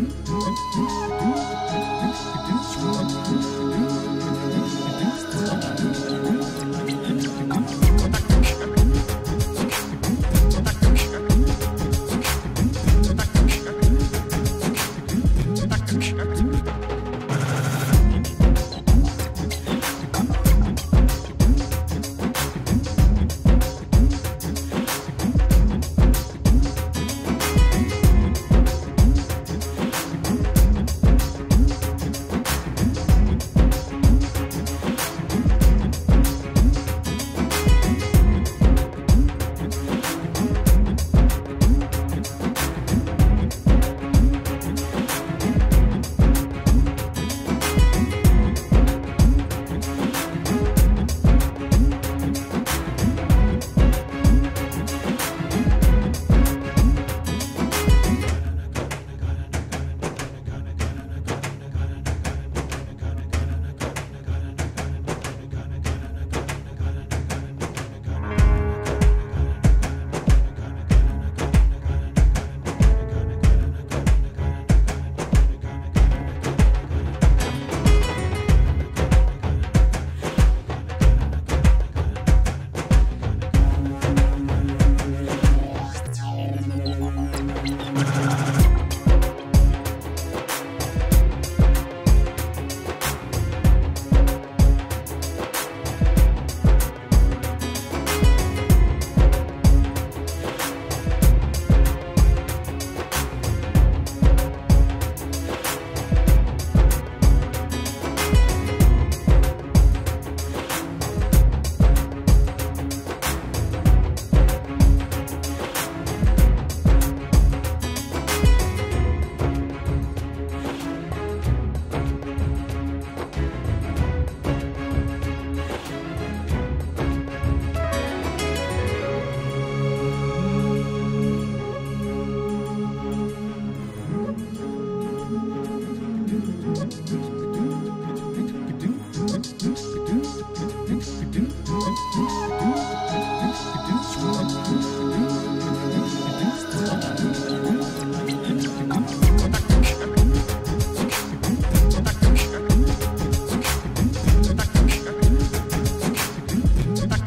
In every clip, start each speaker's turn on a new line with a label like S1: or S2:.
S1: do, do.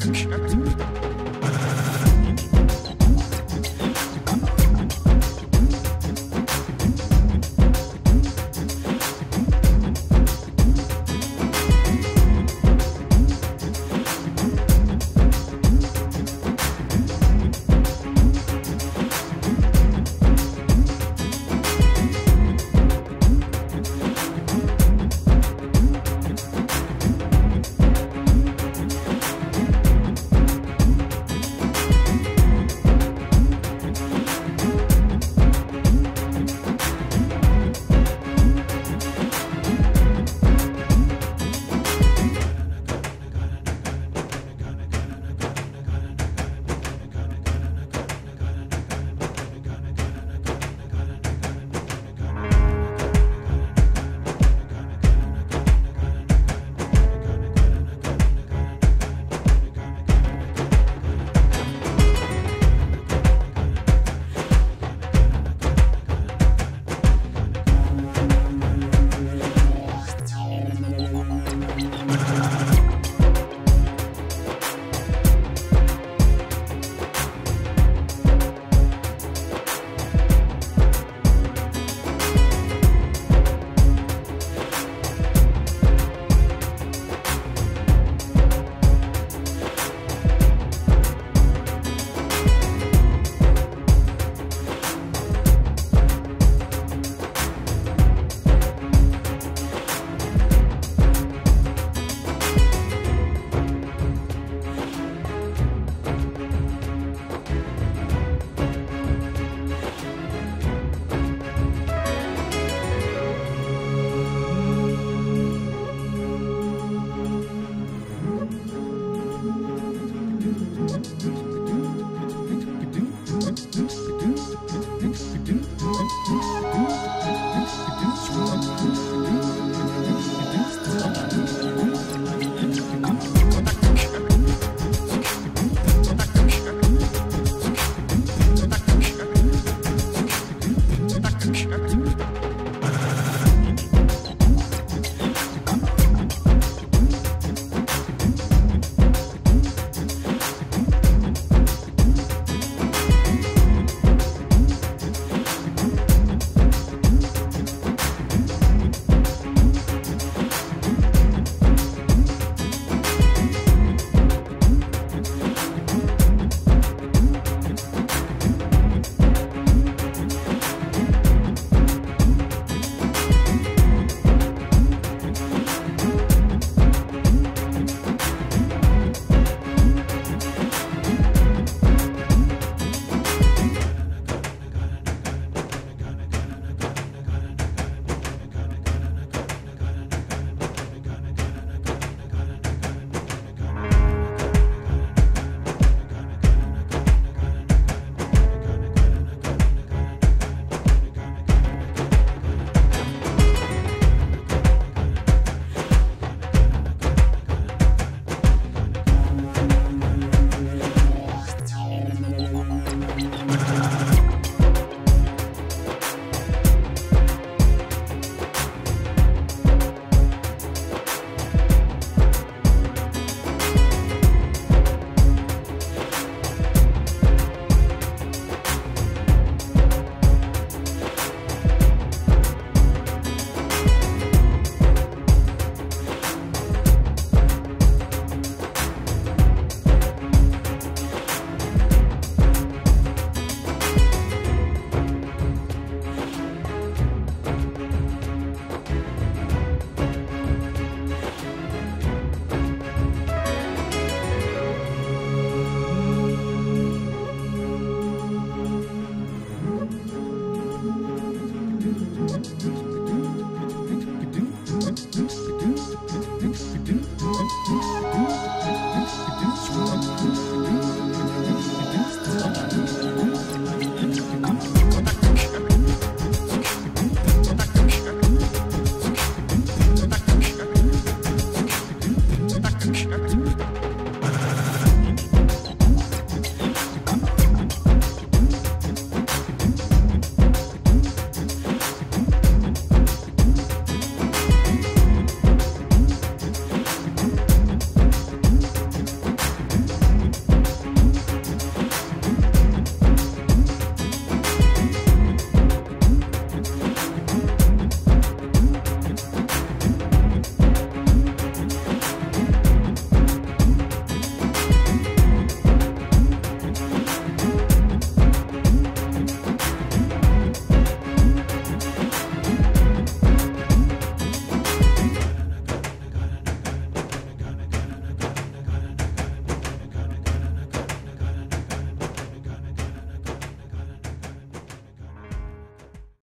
S2: Thank you.